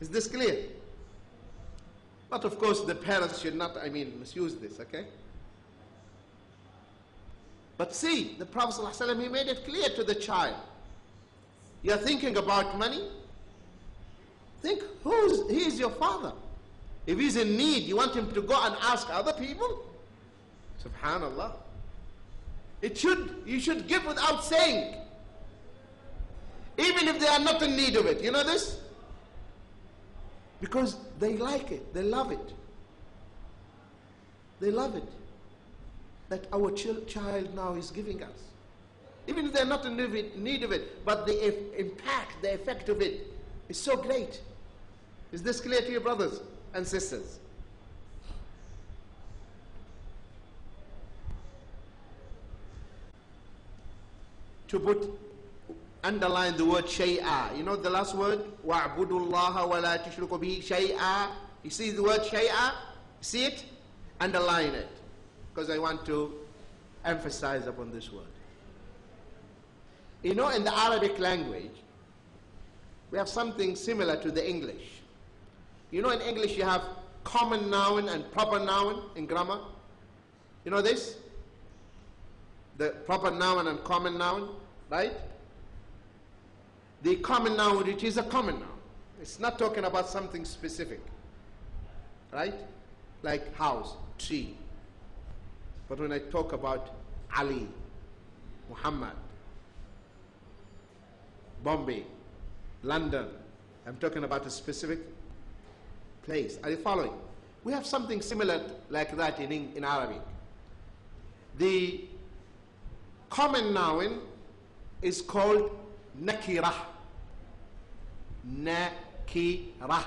Is this clear? But of course, the parents should not, I mean, misuse this, okay? But see, the Prophet ﷺ, he made it clear to the child. You're thinking about money? Think, who's, he is your father. If he's in need, you want him to go and ask other people? Subhanallah. It should, you should give without saying. Even if they are not in need of it. You know this? Because they like it, they love it. They love it. That our ch- child now is giving us. Even if they're not in need of it, but the impact, the effect of it is so great. Is this clear to your brothers and sisters? To put underline the word shay'a. You know the last word? وَاعْبُدُوا اللَّهَ وَلَا تُشْرِكُوا بِهِ شَيْئًا. You see the word shay'a? See it? Underline it. Because I want to emphasize upon this word. You know, in the Arabic language, we have something similar to the English. You know, in English, you have common noun and proper noun in grammar. You know this? The proper noun and common noun, right? The common noun, which is a common noun. It's not talking about something specific, right? Like house, tree. But when I talk about Ali, Muhammad, Bombay, London. I'm talking about a specific place. Are you following? We have something similar like that in, in Arabic. The common noun is called nakirah. Nakirah.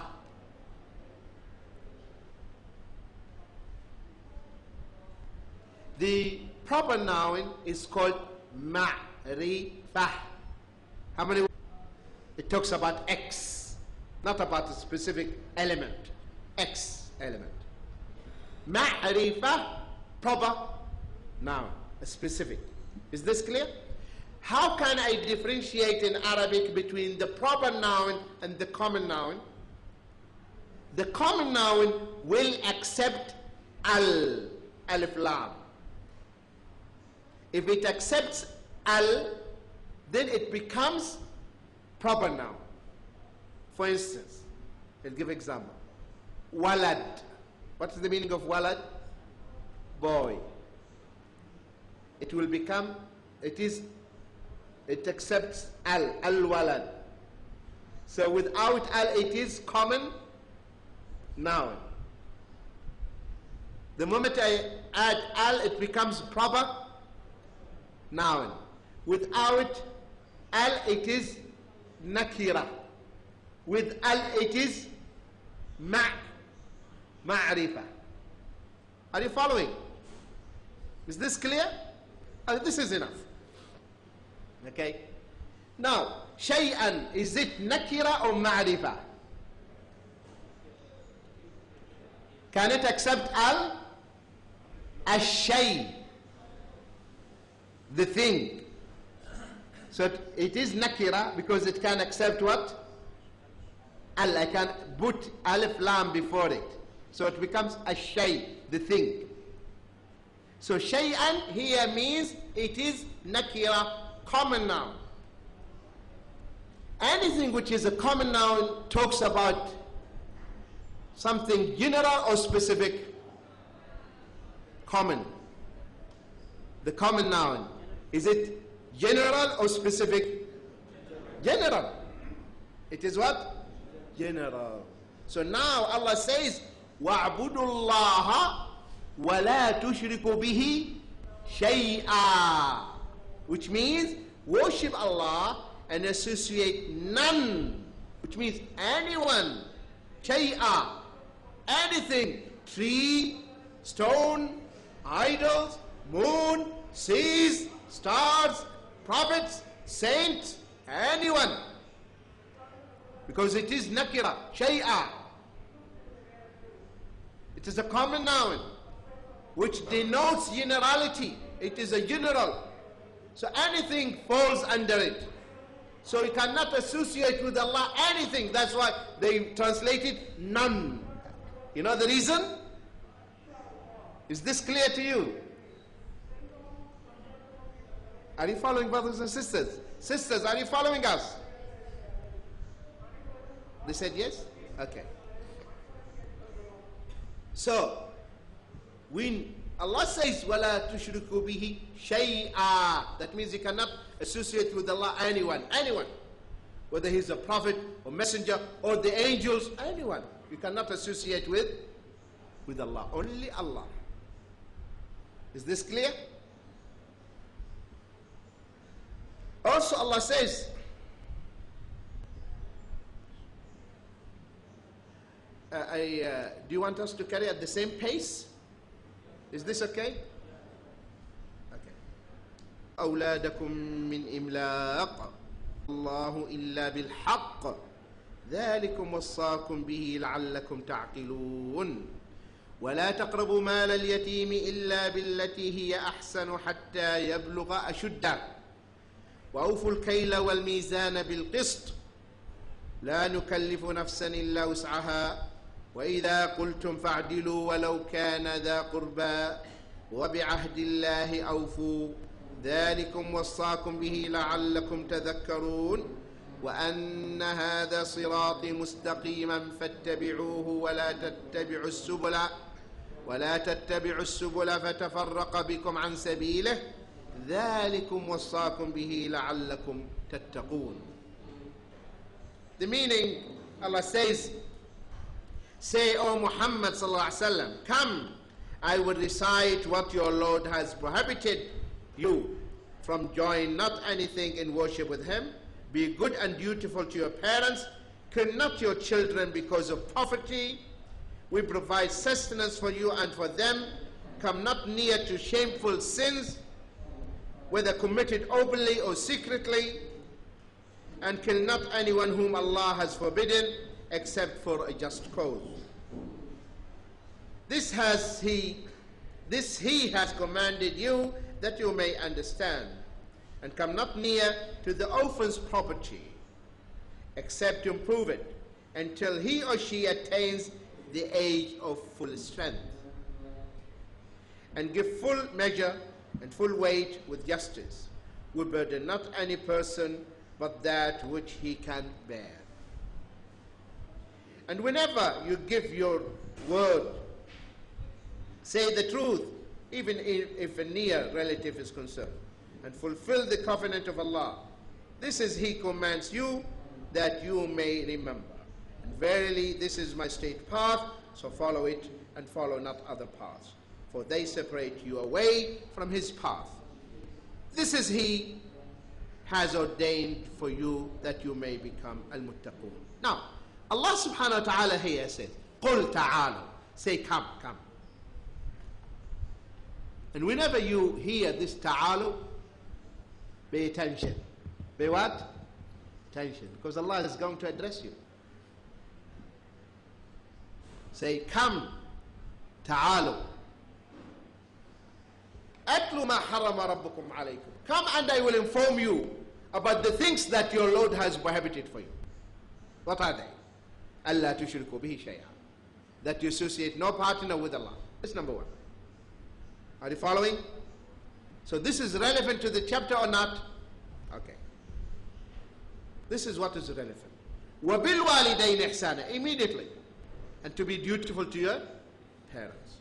The proper noun is called ma'rifah. How many? It talks about X, not about a specific element. X element. Ma'rifah, proper noun, specific. Is this clear? How can I differentiate in Arabic between the proper noun and the common noun? The common noun will accept al, alif lam. If it accepts al, then it becomes proper noun. For instance, I'll give example. Walad. What is the meaning of walad? Boy. It will become, it is, it accepts al, al walad. So without al, it is common noun. The moment I add al, it becomes proper noun. Without al, it is nakira. With al, it is ma, ma'rifa. Are you following? Is this clear? Uh, this is enough. Okay. Now, shay'an, is it nakira or ma'rifa? Can it accept al? Ash-shay, the thing. So it is nakira because it can accept what? Al, I can put alif lam before it. So it becomes a shay, the thing. So shay'an here means it is nakira, common noun. Anything which is a common noun talks about something general or specific. Common. The common noun. Is it general or specific? General. It is what? General. So now Allah says, وَاعْبُدُوا اللَّهَ وَلَا تُشْرِكُوا بِهِ شَيْئًا which means worship Allah and associate none, which means anyone, shay'a, anything, tree, stone, idols, moon, seas, stars, prophets, saints, anyone. Because it is nakira, shay'a. It is a common noun which denotes generality. It is a general so anything falls under it. So you cannot associate with Allah anything. That's why they translated none. You know the reason? Is this clear to you? Are you following, brothers and sisters? Sisters, are you following us? They said yes? Okay. So, when Allah says, وَلَا تُشْرِكُوا بِهِ شَيْئًا That means you cannot associate with Allah anyone. Anyone. Whether he's a prophet or messenger or the angels, anyone. You cannot associate with, with Allah. Only Allah. Is this clear? Also Allah says, uh, I, uh, do you want us to carry at the same pace? Is this okay? Okay. أولادكم من إملاق. الله إلا بالحق. ذلكم وصاكم به لعلكم تعقلون. ولا تقربوا مال اليتيم إلا بالتي هي أحسن حتى يبلغ أشده. وأوفوا الكيل والميزان بالقسط. لا نكلف نفسا إلا وسعها. وإذا قلتم فاعدلوا ولو كان ذا قربى وبعهد الله أوفوا. ذلكم وصاكم به لعلكم تذكرون. وأن هذا صراطي مستقيما فاتبعوه ولا تتبعوا السبل ولا تتبعوا السبل فتفرق بكم عن سبيله. ذلكم وصاكم به لعلكم تتقون. The meaning Allah says Say, O Muhammad wasallam, come, I will recite what your Lord has prohibited you from joining not anything in worship with Him. Be good and dutiful to your parents. Kill not your children because of poverty. We provide sustenance for you and for them. Come not near to shameful sins, whether committed openly or secretly. And kill not anyone whom Allah has forbidden except for a just cause. This has he this he has commanded you that you may understand. And come not near to the orphan's property, except to improve it, until he or she attains the age of full strength. And give full measure and full weight with justice. We burden not any person but that which he can bear. And whenever you give your word, say the truth, even if a near relative is concerned, and fulfill the covenant of Allah. This is He commands you that you may remember. And verily, this is my state path, so follow it and follow not other paths, for they separate you away from His path. This is He has ordained for you that you may become al-muttaqun. Now, Allah subhanahu wa ta'ala here says, قل ta'alu. Say, come, come. And whenever you hear this ta'alu, pay attention. Pay what? Attention. Because Allah is going to address you. Say, come, ta'alu. Atlu ما حرم ربكم عليكم Come and I will inform you about the things that your Lord has prohibited for you. What are they? ألا تشركوا به شيئا. That you associate no partner with Allah. That's number one. Are you following? So this is relevant to the chapter or not? Okay. This is what is relevant. وَبِالْوَالِدَيْنِ إِحْسَانًا Immediately. And to be dutiful to your parents.